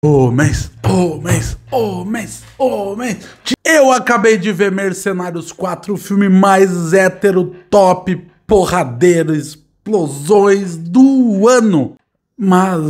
Ô mês, ô mês. Eu acabei de ver Mercenários 4, o filme mais hétero, top, porradeiro, explosões do ano. Mas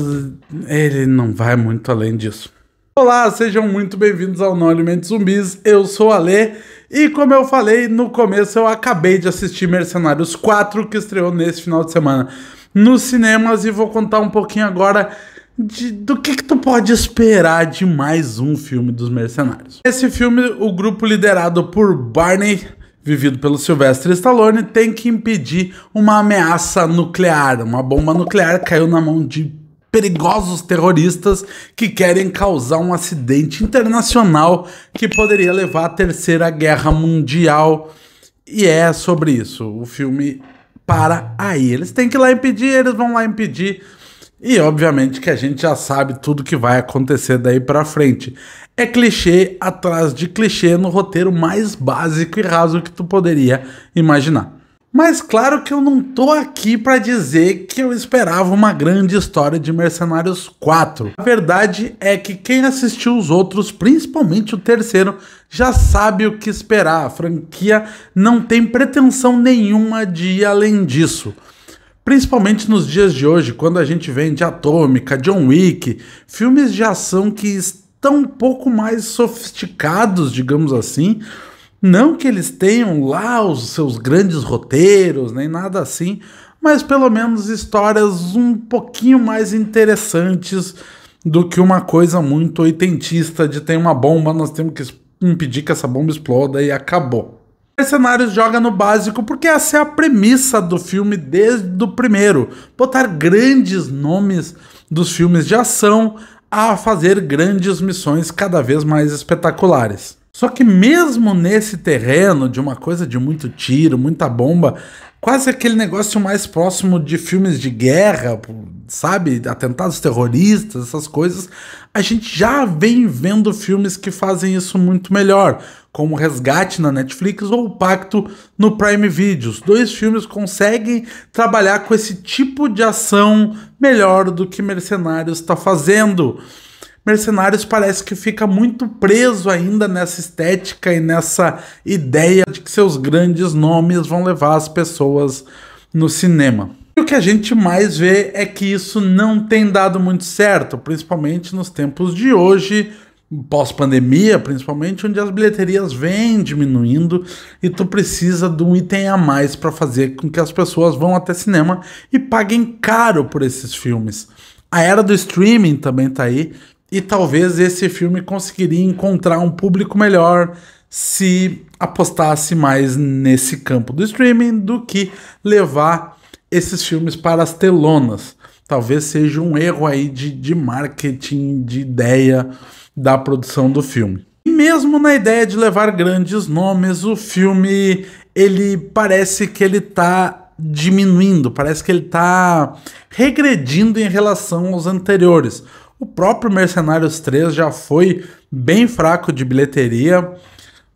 ele não vai muito além disso. Olá, sejam muito bem-vindos ao Não Alimentos Zumbis. Eu sou a Lê e como eu falei no começo, eu acabei de assistir Mercenários 4, que estreou nesse final de semana nos cinemas e vou contar um pouquinho agora de, do que, que tu pode esperar de mais um filme dos Mercenários. Esse filme, o grupo liderado por Barney, vivido pelo Sylvester Stallone, tem que impedir uma ameaça nuclear. Uma bomba nuclear caiu na mão de perigosos terroristas que querem causar um acidente internacional que poderia levar à Terceira Guerra Mundial. E é sobre isso. O filme para aí. Eles têm que ir lá impedir, eles vão lá impedir. E obviamente que a gente já sabe tudo que vai acontecer daí para frente. É clichê atrás de clichê no roteiro mais básico e raso que tu poderia imaginar. Mas claro que eu não tô aqui para dizer que eu esperava uma grande história de Mercenários 4. A verdade é que quem assistiu os outros, principalmente o terceiro, já sabe o que esperar. A franquia não tem pretensão nenhuma de ir além disso. Principalmente nos dias de hoje, quando a gente vem de Atômica, John Wick, filmes de ação que estão um pouco mais sofisticados, digamos assim. Não que eles tenham lá os seus grandes roteiros, nem nada assim, mas pelo menos histórias um pouquinho mais interessantes do que uma coisa muito oitentista de tem uma bomba, nós temos que impedir que essa bomba exploda e acabou. Mercenários joga no básico porque essa é a premissa do filme desde o primeiro. Botar grandes nomes dos filmes de ação a fazer grandes missões cada vez mais espetaculares. Só que mesmo nesse terreno de uma coisa de muito tiro, muita bomba, quase aquele negócio mais próximo de filmes de guerra, sabe? Atentados terroristas, essas coisas. A gente já vem vendo filmes que fazem isso muito melhor, como Resgate na Netflix ou O Pacto no Prime Video. Os dois filmes conseguem trabalhar com esse tipo de ação melhor do que Mercenários está fazendo. Mercenários parece que fica muito preso ainda nessa estética e nessa ideia de que seus grandes nomes vão levar as pessoas no cinema. E o que a gente mais vê é que isso não tem dado muito certo, principalmente nos tempos de hoje, pós-pandemia, principalmente, onde as bilheterias vêm diminuindo e tu precisa de um item a mais para fazer com que as pessoas vão até cinema e paguem caro por esses filmes. A era do streaming também tá aí e talvez esse filme conseguiria encontrar um público melhor se apostasse mais nesse campo do streaming do que levar esses filmes para as telonas. Talvez seja um erro aí de, de marketing, de ideia da produção do filme. E mesmo na ideia de levar grandes nomes, o filme ele parece que ele está diminuindo, parece que ele está regredindo em relação aos anteriores. O próprio Mercenários 3 já foi bem fraco de bilheteria.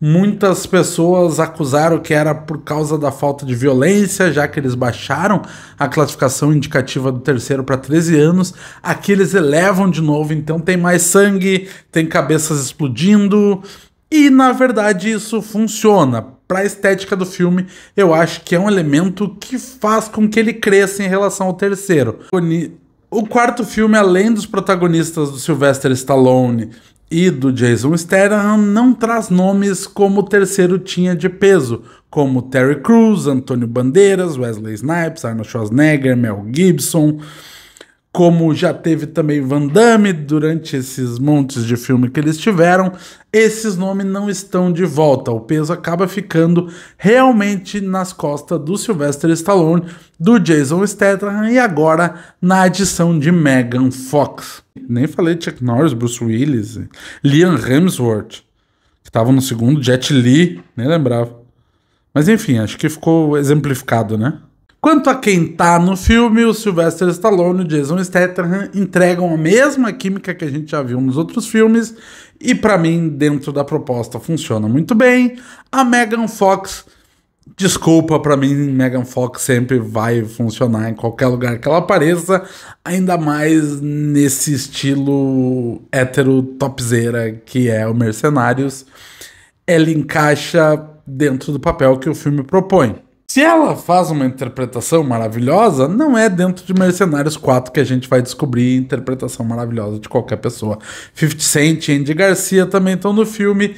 Muitas pessoas acusaram que era por causa da falta de violência, já que eles baixaram a classificação indicativa do terceiro para 13 anos. Aqui eles elevam de novo, então tem mais sangue, tem cabeças explodindo. E na verdade isso funciona. Para a estética do filme, eu acho que é um elemento que faz com que ele cresça em relação ao terceiro. O quarto filme, além dos protagonistas do Sylvester Stallone e do Jason Statham, não traz nomes como o terceiro tinha de peso, como Terry Crews, Antônio Bandeiras, Wesley Snipes, Arnold Schwarzenegger, Mel Gibson como já teve também Van Damme durante esses montes de filme que eles tiveram, esses nomes não estão de volta. O peso acaba ficando realmente nas costas do Sylvester Stallone, do Jason Statham e agora na adição de Megan Fox. Nem falei Chuck Norris, Bruce Willis, Liam Hemsworth, que estava no segundo, Jet Li, nem lembrava. Mas enfim, acho que ficou exemplificado, né? Quanto a quem tá no filme, o Sylvester Stallone e o Jason Statham entregam a mesma química que a gente já viu nos outros filmes e para mim, dentro da proposta, funciona muito bem. A Megan Fox Desculpa, para mim, Megan Fox sempre vai funcionar em qualquer lugar que ela apareça, ainda mais nesse estilo hétero topzera que é o Mercenários. Ela encaixa dentro do papel que o filme propõe. Se ela faz uma interpretação maravilhosa, não é dentro de Mercenários 4 que a gente vai descobrir interpretação maravilhosa de qualquer pessoa. 50 Cent e Andy Garcia também estão no filme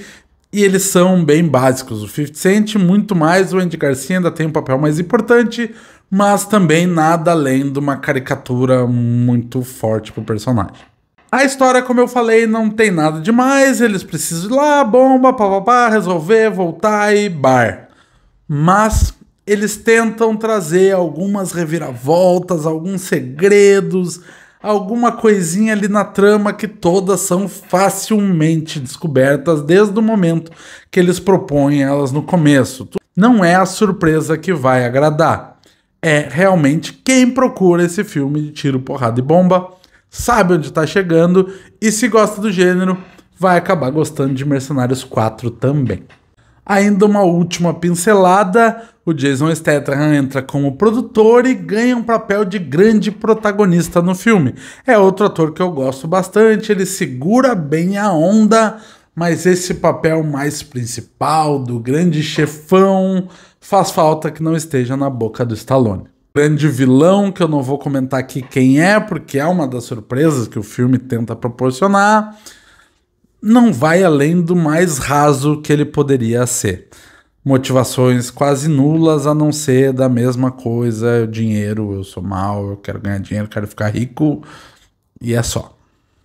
e eles são bem básicos. O 50 Cent, muito mais, o Andy Garcia ainda tem um papel mais importante, mas também nada além de uma caricatura muito forte pro personagem. A história, como eu falei, não tem nada demais, eles precisam ir lá, bomba, papapá, resolver, voltar e bar. Mas eles tentam trazer algumas reviravoltas, alguns segredos, alguma coisinha ali na trama que todas são facilmente descobertas desde o momento que eles propõem elas no começo. Não é a surpresa que vai agradar. É realmente quem procura esse filme de tiro, porrada e bomba, sabe onde está chegando e se gosta do gênero, vai acabar gostando de Mercenários 4 também. Ainda uma última pincelada: o Jason Statham entra como produtor e ganha um papel de grande protagonista no filme. É outro ator que eu gosto bastante, ele segura bem a onda, mas esse papel mais principal do grande chefão faz falta que não esteja na boca do Stallone. Grande vilão, que eu não vou comentar aqui quem é, porque é uma das surpresas que o filme tenta proporcionar não vai além do mais raso que ele poderia ser. Motivações quase nulas, a não ser da mesma coisa: dinheiro, eu sou mal, eu quero ganhar dinheiro, quero ficar rico, e é só.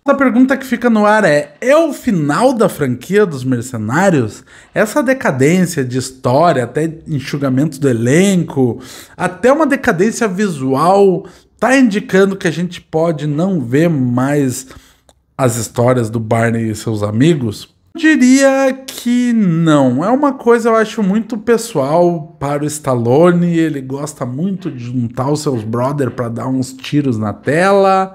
A pergunta que fica no ar é: é o final da franquia dos mercenários? Essa decadência de história, até enxugamento do elenco, até uma decadência visual, tá indicando que a gente pode não ver mais as histórias do Barney e seus amigos? Diria que não. É uma coisa, eu acho, muito pessoal para o Stallone. Ele gosta muito de juntar os seus brothers para dar uns tiros na tela.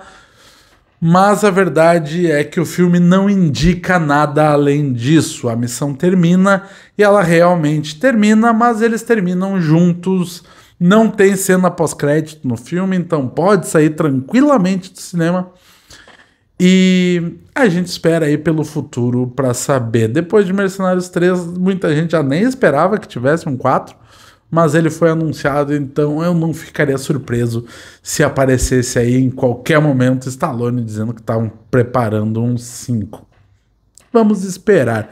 Mas a verdade é que o filme não indica nada além disso. A missão termina e ela realmente termina, mas eles terminam juntos. Não tem cena pós-crédito no filme, então pode sair tranquilamente do cinema e a gente espera aí pelo futuro para saber. Depois de Mercenários 3, muita gente já nem esperava que tivesse um 4, mas ele foi anunciado, então eu não ficaria surpreso se aparecesse aí em qualquer momento Stallone dizendo que estavam preparando um 5. Vamos esperar.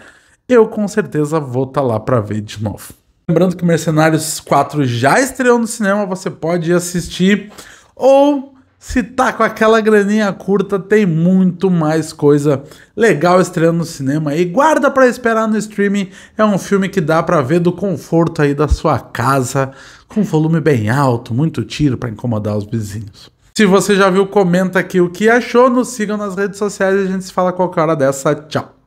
Eu com certeza vou estar tá lá para ver de novo. Lembrando que Mercenários 4 já estreou no cinema, você pode assistir ou se tá com aquela graninha curta, tem muito mais coisa legal estreando no cinema e guarda para esperar no streaming. É um filme que dá para ver do conforto aí da sua casa, com volume bem alto, muito tiro para incomodar os vizinhos. Se você já viu, comenta aqui o que achou, nos sigam nas redes sociais e a gente se fala qualquer hora dessa. Tchau.